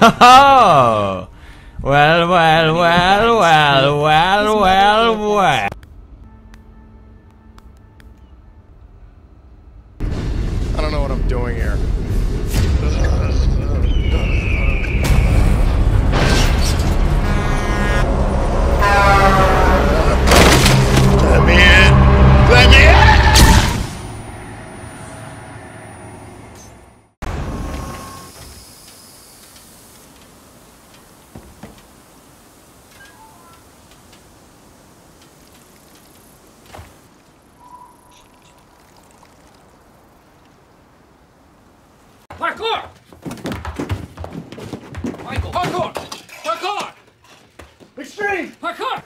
Oh! Well, well, well, well, well, well, well. I don't know what I'm doing here. Parkour! Michael, parkour! Parkour! Extreme! Parkour!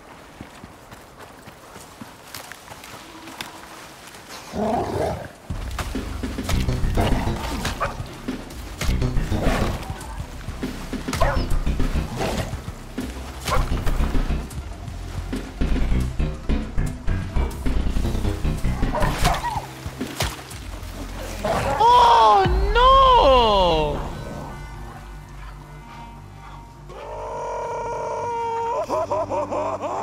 Ho, ho, ho, ho, ho!